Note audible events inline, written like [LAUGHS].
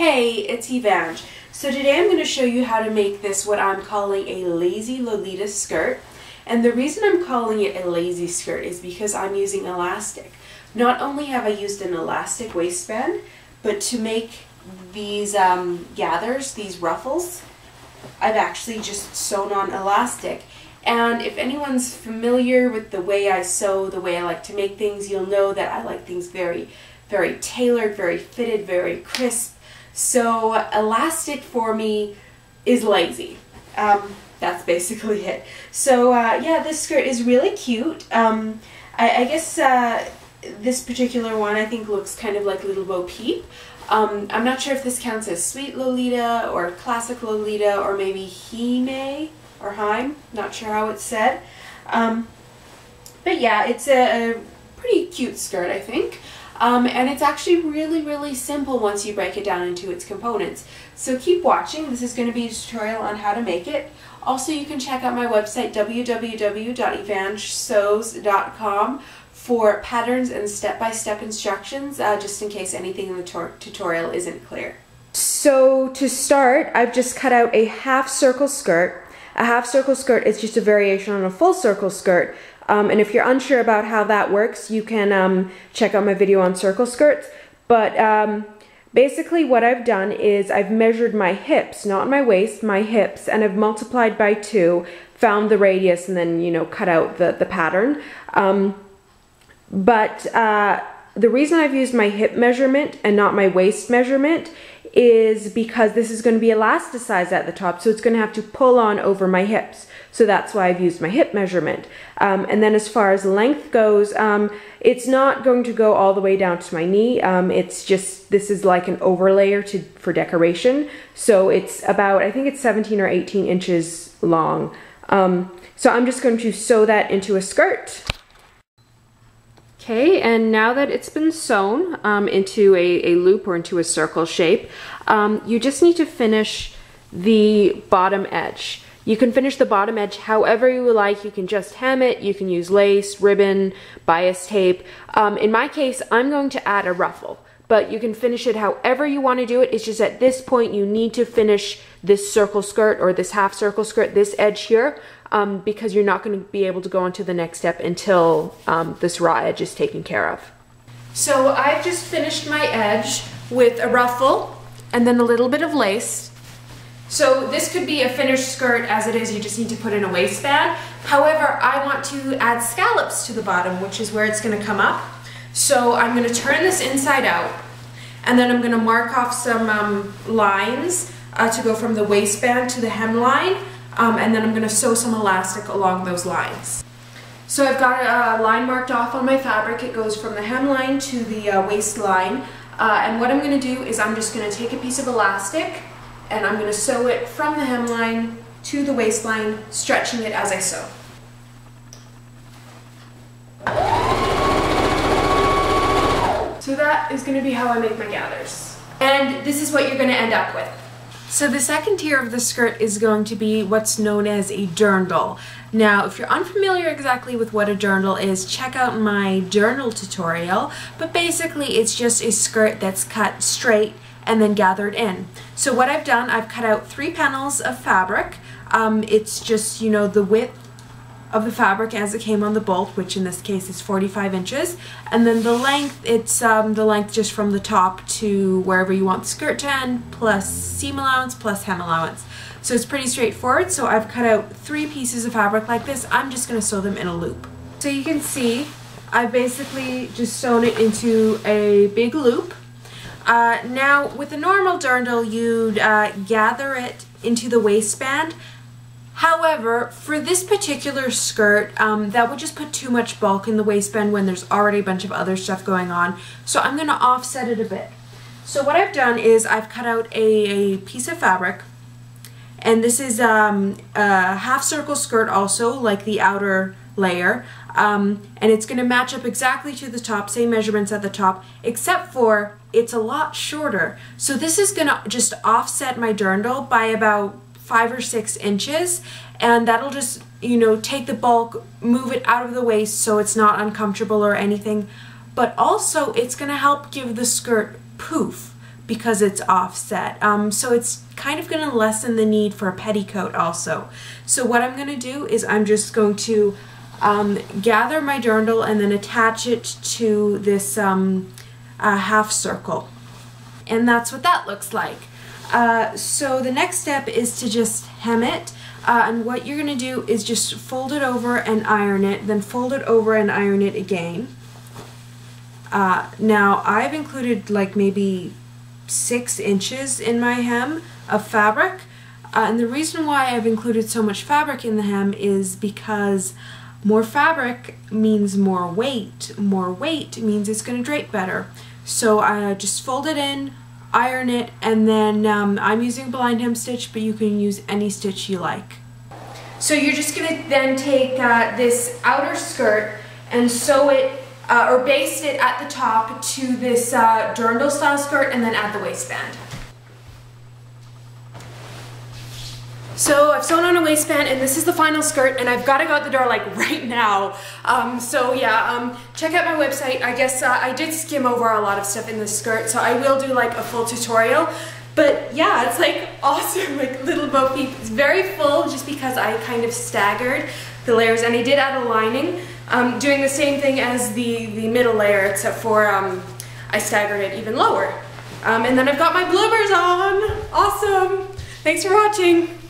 Hey, it's Evange. So today I'm going to show you how to make this what I'm calling a lazy Lolita skirt. And the reason I'm calling it a lazy skirt is because I'm using elastic. Not only have I used an elastic waistband, but to make these um, gathers, these ruffles, I've actually just sewn on elastic. And if anyone's familiar with the way I sew, the way I like to make things, you'll know that I like things very, very tailored, very fitted, very crisp. So elastic for me is lazy. Um, that's basically [LAUGHS] it. So uh, yeah, this skirt is really cute. Um, I, I, guess uh, this particular one I think looks kind of like Little Bo Peep. Um, I'm not sure if this counts as Sweet Lolita or Classic Lolita or maybe Hime or Heim. Not sure how it's said. Um, but yeah, it's a, a pretty cute skirt I think. Um, and it's actually really, really simple once you break it down into its components. So keep watching. This is going to be a tutorial on how to make it. Also, you can check out my website, www.evangesews.com for patterns and step-by-step -step instructions, uh, just in case anything in the tutorial isn't clear. So to start, I've just cut out a half circle skirt. A half circle skirt is just a variation on a full circle skirt, um, and if you're unsure about how that works, you can um, check out my video on circle skirts. But um, basically what I've done is I've measured my hips, not my waist, my hips, and I've multiplied by two, found the radius, and then, you know, cut out the, the pattern. Um, but uh, the reason I've used my hip measurement and not my waist measurement is because this is going to be elasticized at the top, so it's going to have to pull on over my hips. So that's why I've used my hip measurement. Um, and then as far as length goes, um, it's not going to go all the way down to my knee. Um, it's just, this is like an overlayer to, for decoration. So it's about, I think it's 17 or 18 inches long. Um, so I'm just going to sew that into a skirt. Okay, and now that it's been sewn um, into a, a, loop or into a circle shape, um, you just need to finish the bottom edge. You can finish the bottom edge however you like. You can just hem it, you can use lace, ribbon, bias tape. Um, in my case, I'm going to add a ruffle, but you can finish it however you want to do it. It's just at this point you need to finish this circle skirt or this half circle skirt, this edge here, um, because you're not going to be able to go on to the next step until um, this raw edge is taken care of. So I've just finished my edge with a ruffle and then a little bit of lace. So this could be a finished skirt as it is, you just need to put in a waistband. However, I want to add scallops to the bottom, which is where it's gonna come up. So I'm gonna turn this inside out and then I'm gonna mark off some um, lines uh, to go from the waistband to the hemline um, and then I'm going to sew some elastic along those lines. So I've got a line marked off on my fabric. It goes from the hemline to the uh, waistline. Uh, and what I'm going to do is I'm just going to take a piece of elastic and I'm going to sew it from the hemline to the waistline, stretching it as I sew. So that is going to be how I make my gathers. And this is what you're going to end up with. So the second tier of the skirt is going to be what's known as a dirndl. Now, if you're unfamiliar exactly with what a dirndl is, check out my dirndl tutorial, but basically it's just a skirt that's cut straight and then gathered in. So what I've done, I've cut out three panels of fabric. Um, it's just, you know, the width of the fabric as it came on the bolt, which in this case is 45 inches. And then the length, it's um, the length just from the top to wherever you want the skirt to end, plus seam allowance, plus hem allowance. So it's pretty straightforward. So I've cut out three pieces of fabric like this. I'm just gonna sew them in a loop. So you can see, I've basically just sewn it into a big loop. Uh, now, with a normal dirndl, you'd uh, gather it into the waistband However, for this particular skirt, um, that would just put too much bulk in the waistband when there's already a bunch of other stuff going on. So I'm going to offset it a bit. So what I've done is I've cut out a, a piece of fabric and this is um, a half circle skirt also like the outer layer um, and it's going to match up exactly to the top, same measurements at the top, except for it's a lot shorter. So this is going to just offset my dirndl by about five or six inches and that'll just you know take the bulk move it out of the waist so it's not uncomfortable or anything but also it's going to help give the skirt poof because it's offset. Um, so it's kind of going to lessen the need for a petticoat also. So what I'm going to do is I'm just going to um, gather my dirndl and then attach it to this um, uh, half circle. And that's what that looks like. Uh, so the next step is to just hem it. Uh, and what you're going to do is just fold it over and iron it, then fold it over and iron it again. Uh, now I've included like maybe six inches in my hem of fabric. Uh, and the reason why I've included so much fabric in the hem is because more fabric means more weight. More weight means it's going to drape better. So I just fold it in, iron it, and then um, I'm using blind hem stitch, but you can use any stitch you like. So you're just going to then take uh, this outer skirt and sew it uh, or baste it at the top to this uh, dirndl style skirt and then add the waistband. So I've sewn on a waistband and this is the final skirt and I've got to go out the door like [LAUGHS] right now. Um, so yeah, um, check out my website. I guess uh, I did skim over a lot of stuff in this skirt so I will do like a full tutorial. But yeah, it's like [LAUGHS] awesome, like little bo peep. It's very full just because I kind of staggered the layers and I did add a lining. Um, doing the same thing as the, the middle layer except for um, I staggered it even lower. Um, and then I've got my bloomers on. Awesome. Thanks for watching.